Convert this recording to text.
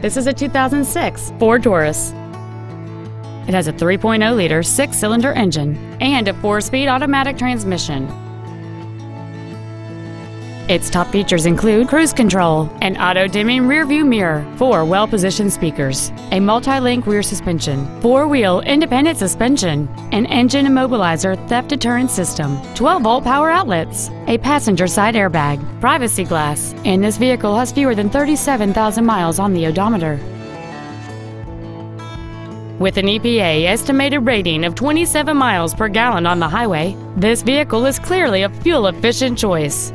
This is a 2006 Ford Taurus. It has a 3.0-liter six-cylinder engine and a four-speed automatic transmission. Its top features include cruise control, an auto-dimming rearview mirror, four well-positioned speakers, a multi-link rear suspension, four-wheel independent suspension, an engine immobilizer theft deterrent system, 12-volt power outlets, a passenger side airbag, privacy glass, and this vehicle has fewer than 37,000 miles on the odometer. With an EPA estimated rating of 27 miles per gallon on the highway, this vehicle is clearly a fuel-efficient choice.